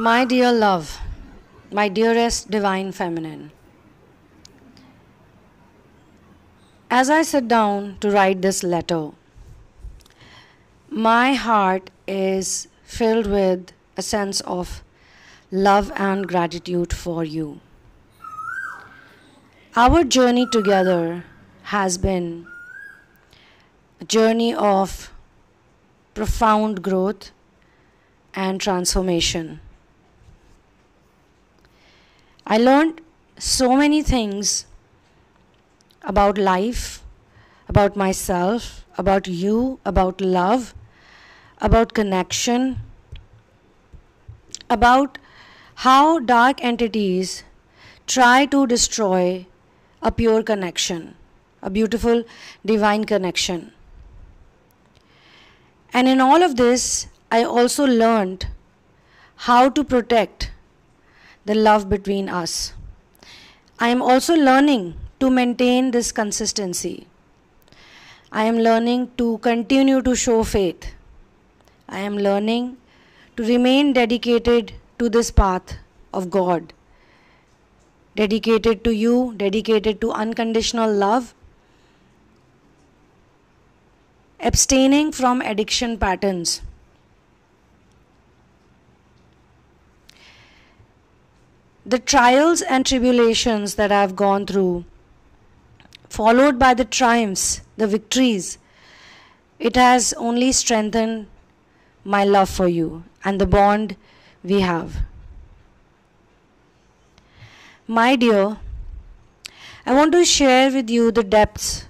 My dear love, my dearest divine feminine, as I sit down to write this letter, my heart is filled with a sense of love and gratitude for you. Our journey together has been a journey of profound growth and transformation. I learned so many things about life, about myself, about you, about love, about connection, about how dark entities try to destroy a pure connection, a beautiful divine connection. And in all of this, I also learned how to protect the love between us. I am also learning to maintain this consistency. I am learning to continue to show faith. I am learning to remain dedicated to this path of God, dedicated to you, dedicated to unconditional love, abstaining from addiction patterns. The trials and tribulations that I've gone through, followed by the triumphs, the victories, it has only strengthened my love for you and the bond we have. My dear, I want to share with you the depths,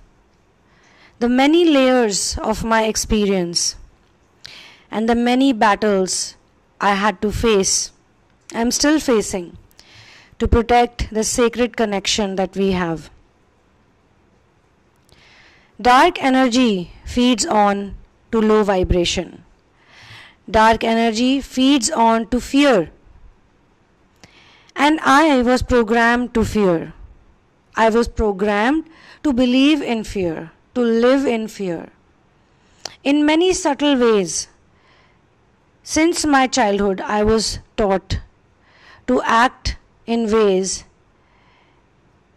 the many layers of my experience, and the many battles I had to face, I'm still facing, to protect the sacred connection that we have. Dark energy feeds on to low vibration. Dark energy feeds on to fear. And I was programmed to fear. I was programmed to believe in fear, to live in fear. In many subtle ways, since my childhood, I was taught to act in ways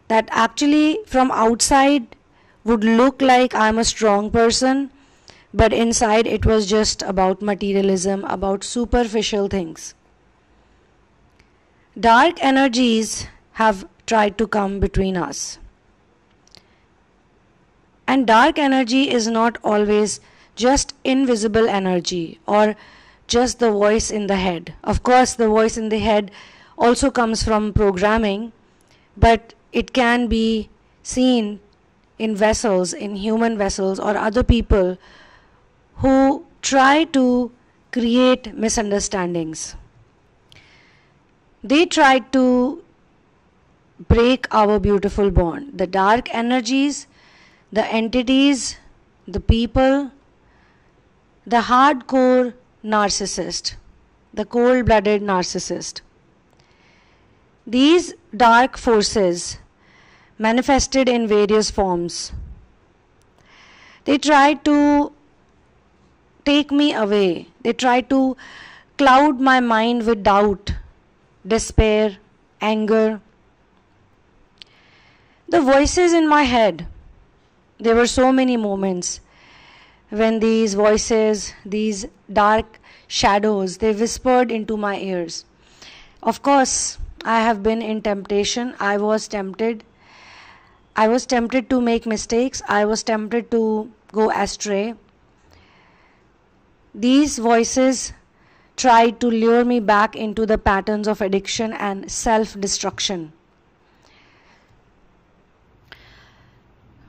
that actually from outside would look like I'm a strong person, but inside it was just about materialism, about superficial things. Dark energies have tried to come between us. And dark energy is not always just invisible energy or just the voice in the head. Of course, the voice in the head also comes from programming, but it can be seen in vessels, in human vessels, or other people who try to create misunderstandings. They try to break our beautiful bond. The dark energies, the entities, the people, the hardcore narcissist, the cold blooded narcissist. These dark forces manifested in various forms. They try to take me away. They try to cloud my mind with doubt, despair, anger. The voices in my head, there were so many moments when these voices, these dark shadows, they whispered into my ears. Of course, I have been in temptation. I was tempted. I was tempted to make mistakes. I was tempted to go astray. These voices tried to lure me back into the patterns of addiction and self destruction.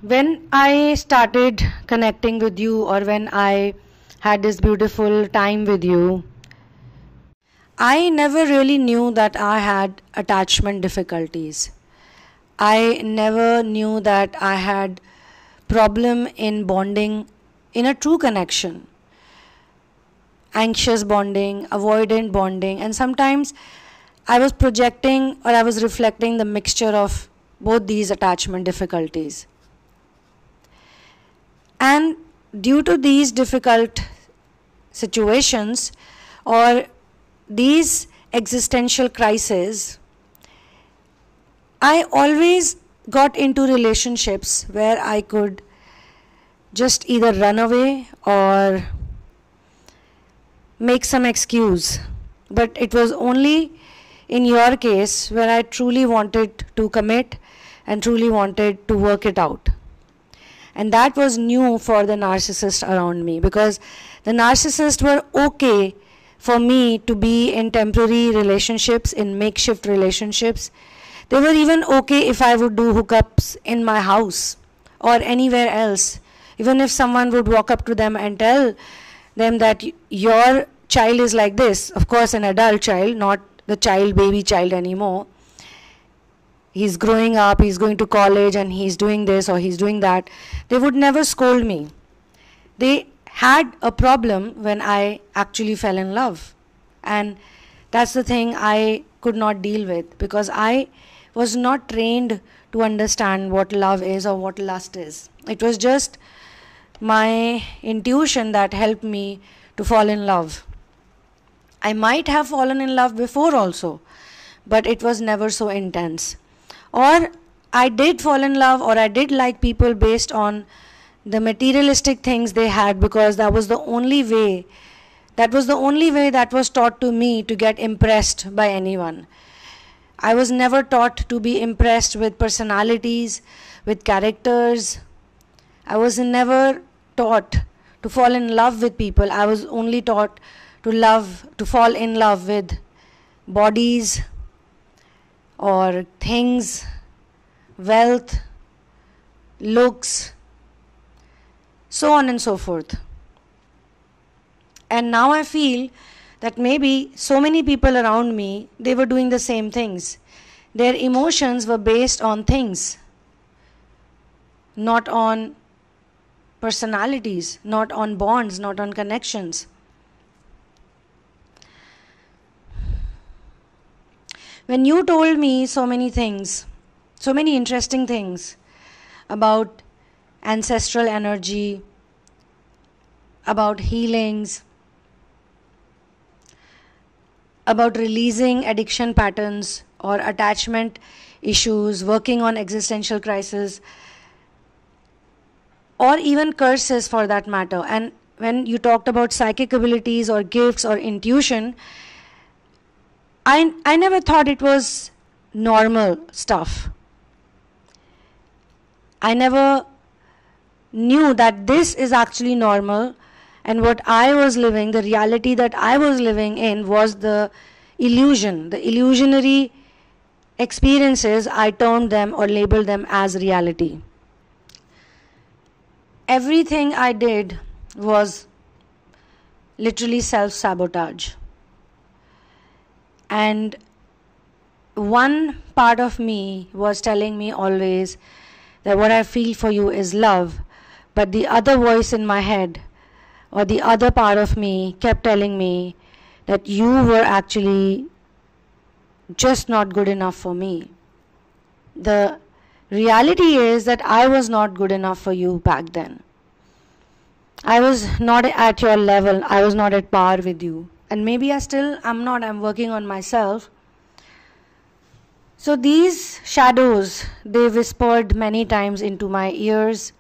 When I started connecting with you, or when I had this beautiful time with you, I never really knew that I had attachment difficulties. I never knew that I had problem in bonding in a true connection. Anxious bonding, avoidant bonding, and sometimes I was projecting or I was reflecting the mixture of both these attachment difficulties. And due to these difficult situations or these existential crises, I always got into relationships where I could just either run away or make some excuse. But it was only in your case where I truly wanted to commit and truly wanted to work it out. And that was new for the narcissist around me because the narcissists were okay for me to be in temporary relationships, in makeshift relationships. They were even okay if I would do hookups in my house or anywhere else. Even if someone would walk up to them and tell them that your child is like this, of course, an adult child, not the child, baby child anymore. He's growing up, he's going to college, and he's doing this or he's doing that. They would never scold me. They had a problem when I actually fell in love. And that's the thing I could not deal with because I was not trained to understand what love is or what lust is. It was just my intuition that helped me to fall in love. I might have fallen in love before also, but it was never so intense. Or I did fall in love or I did like people based on the materialistic things they had because that was the only way that was the only way that was taught to me to get impressed by anyone. I was never taught to be impressed with personalities with characters. I was never taught to fall in love with people. I was only taught to love to fall in love with bodies or things wealth looks so on and so forth. And now I feel that maybe so many people around me they were doing the same things. Their emotions were based on things, not on personalities, not on bonds, not on connections. When you told me so many things, so many interesting things about ancestral energy, about healings, about releasing addiction patterns or attachment issues, working on existential crisis, or even curses for that matter. And when you talked about psychic abilities or gifts or intuition, I, I never thought it was normal stuff. I never knew that this is actually normal and what I was living, the reality that I was living in was the illusion, the illusionary experiences, I termed them or labeled them as reality. Everything I did was literally self sabotage. And one part of me was telling me always that what I feel for you is love but the other voice in my head, or the other part of me, kept telling me that you were actually just not good enough for me. The reality is that I was not good enough for you back then. I was not at your level, I was not at par with you. And maybe I still am not, I'm working on myself. So these shadows, they whispered many times into my ears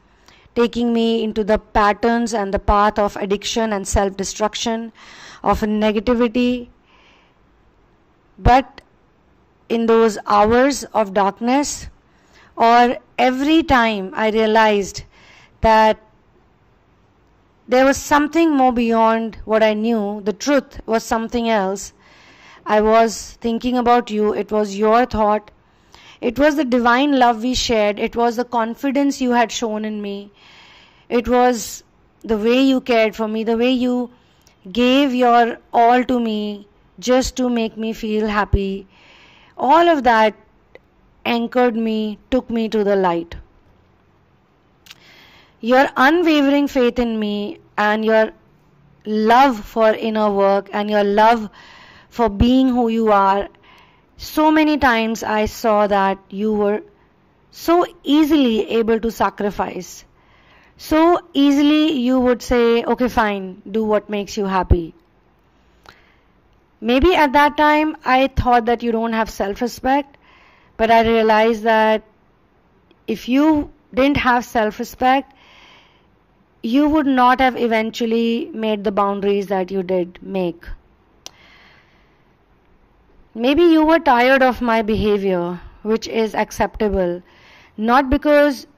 taking me into the patterns and the path of addiction and self destruction, of negativity. But in those hours of darkness, or every time I realized that there was something more beyond what I knew, the truth was something else. I was thinking about you, it was your thought, it was the divine love we shared, it was the confidence you had shown in me, it was the way you cared for me, the way you gave your all to me just to make me feel happy. All of that anchored me, took me to the light. Your unwavering faith in me and your love for inner work and your love for being who you are. So many times I saw that you were so easily able to sacrifice so easily you would say, okay, fine, do what makes you happy. Maybe at that time I thought that you don't have self respect, but I realized that if you didn't have self respect, you would not have eventually made the boundaries that you did make. Maybe you were tired of my behavior, which is acceptable, not because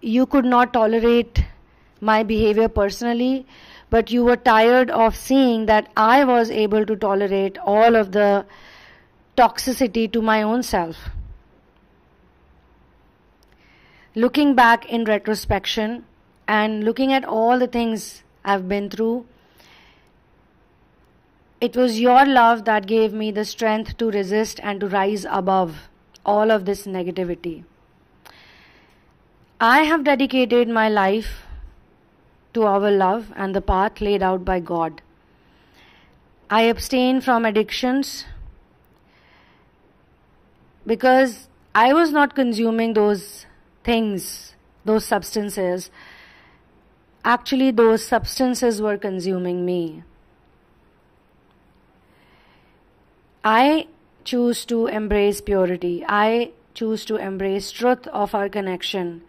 you could not tolerate my behavior personally, but you were tired of seeing that I was able to tolerate all of the toxicity to my own self. Looking back in retrospection and looking at all the things I've been through, it was your love that gave me the strength to resist and to rise above all of this negativity. I have dedicated my life to our love and the path laid out by God. I abstain from addictions because I was not consuming those things, those substances. Actually, those substances were consuming me. I choose to embrace purity. I choose to embrace truth of our connection.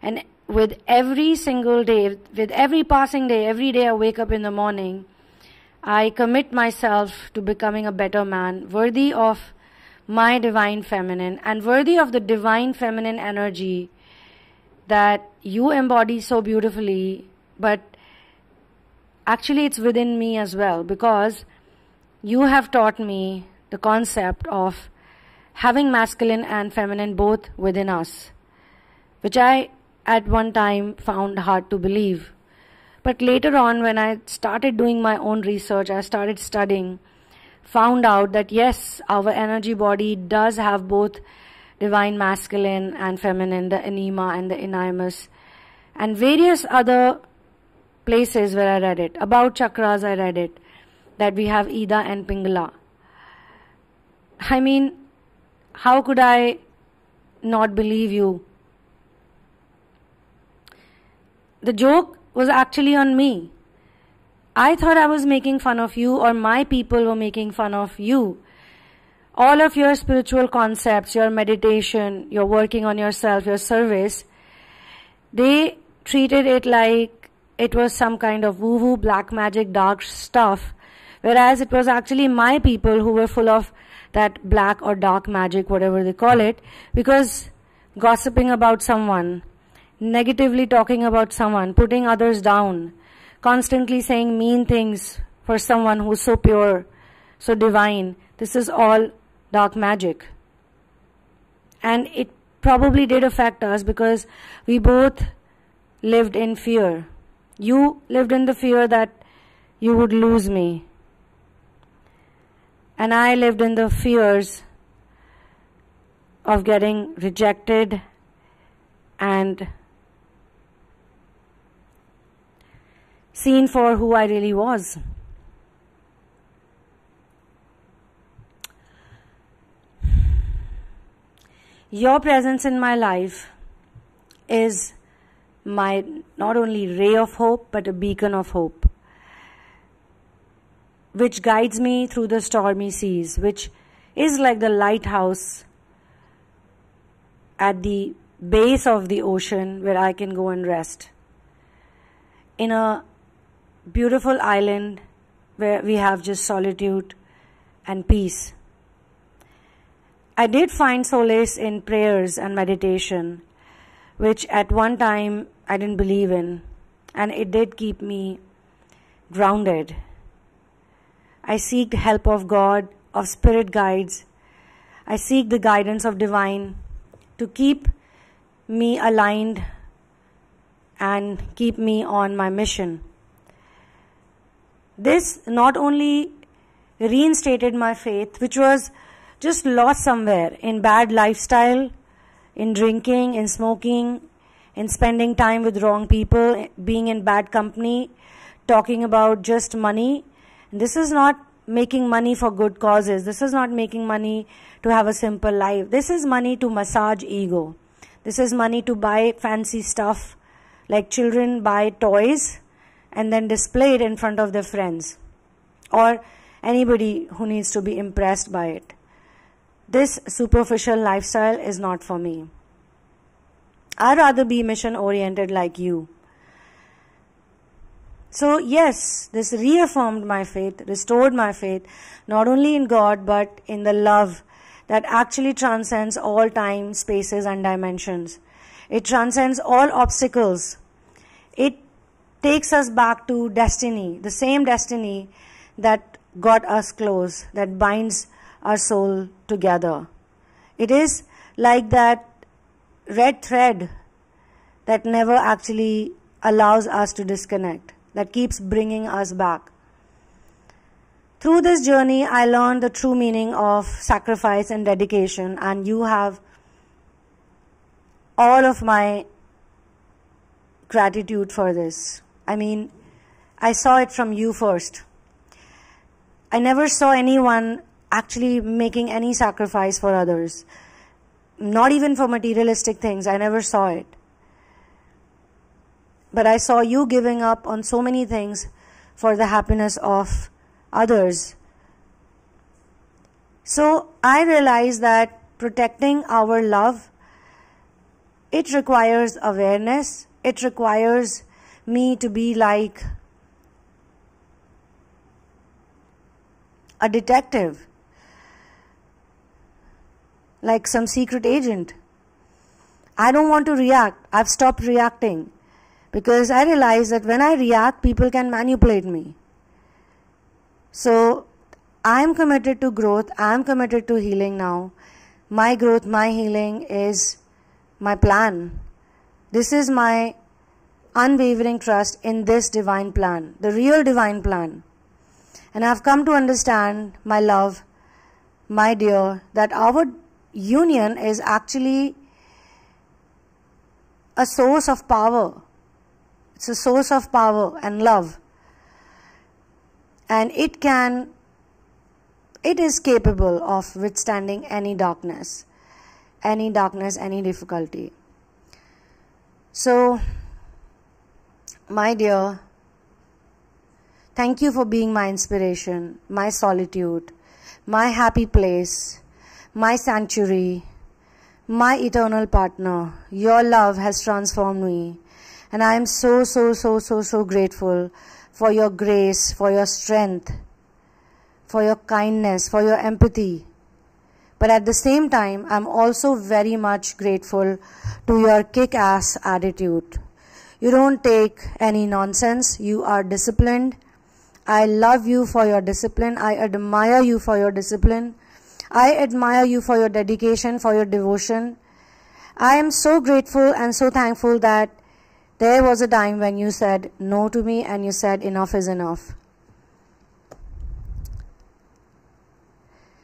And with every single day, with every passing day, every day I wake up in the morning, I commit myself to becoming a better man, worthy of my divine feminine and worthy of the divine feminine energy that you embody so beautifully, but actually it's within me as well because you have taught me the concept of having masculine and feminine both within us, which I at one time found hard to believe. But later on, when I started doing my own research, I started studying, found out that yes, our energy body does have both divine masculine and feminine, the anima and the animus, and various other places where I read it. About chakras, I read it, that we have Ida and Pingala. I mean, how could I not believe you the joke was actually on me. I thought I was making fun of you, or my people were making fun of you. All of your spiritual concepts, your meditation, your working on yourself, your service, they treated it like it was some kind of woo woo, black magic, dark stuff, whereas it was actually my people who were full of that black or dark magic, whatever they call it, because gossiping about someone negatively talking about someone, putting others down, constantly saying mean things for someone who's so pure, so divine. This is all dark magic. And it probably did affect us because we both lived in fear. You lived in the fear that you would lose me. And I lived in the fears of getting rejected and seen for who I really was. Your presence in my life is my not only ray of hope but a beacon of hope, which guides me through the stormy seas, which is like the lighthouse at the base of the ocean where I can go and rest. In a beautiful island where we have just solitude and peace. I did find solace in prayers and meditation, which at one time I didn't believe in, and it did keep me grounded. I seek help of God, of spirit guides. I seek the guidance of divine to keep me aligned and keep me on my mission. This not only reinstated my faith, which was just lost somewhere in bad lifestyle, in drinking, in smoking, in spending time with wrong people, being in bad company, talking about just money. This is not making money for good causes. This is not making money to have a simple life. This is money to massage ego. This is money to buy fancy stuff like children buy toys and then display it in front of their friends. Or anybody who needs to be impressed by it. This superficial lifestyle is not for me. I'd rather be mission oriented like you. So, yes, this reaffirmed my faith, restored my faith, not only in God, but in the love that actually transcends all time, spaces, and dimensions. It transcends all obstacles. It takes us back to destiny, the same destiny that got us close, that binds our soul together. It is like that red thread that never actually allows us to disconnect, that keeps bringing us back. Through this journey, I learned the true meaning of sacrifice and dedication, and you have all of my gratitude for this. I mean, I saw it from you first. I never saw anyone actually making any sacrifice for others. Not even for materialistic things. I never saw it. But I saw you giving up on so many things for the happiness of others. So I realized that protecting our love, it requires awareness. It requires me to be like a detective like some secret agent. I don't want to react. I've stopped reacting because I realize that when I react, people can manipulate me. So I'm committed to growth. I'm committed to healing now. My growth, my healing is my plan. This is my unwavering trust in this divine plan, the real divine plan. And I've come to understand, my love, my dear, that our union is actually a source of power. It's a source of power and love. And it can, it is capable of withstanding any darkness, any darkness, any difficulty. So, my dear, thank you for being my inspiration, my solitude, my happy place my sanctuary, my eternal partner. Your love has transformed me. And I am so, so, so, so, so grateful for your grace, for your strength, for your kindness, for your empathy. But at the same time, I'm also very much grateful to your kick ass attitude. You don't take any nonsense. You are disciplined. I love you for your discipline. I admire you for your discipline. I admire you for your dedication, for your devotion. I am so grateful and so thankful that there was a time when you said no to me and you said enough is enough.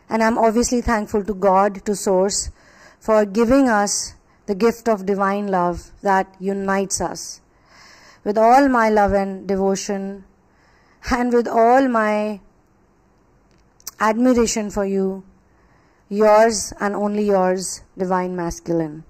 And I'm obviously thankful to God, to Source, for giving us the gift of divine love that unites us. With all my love and devotion, and with all my admiration for you, Yours and only yours, Divine Masculine.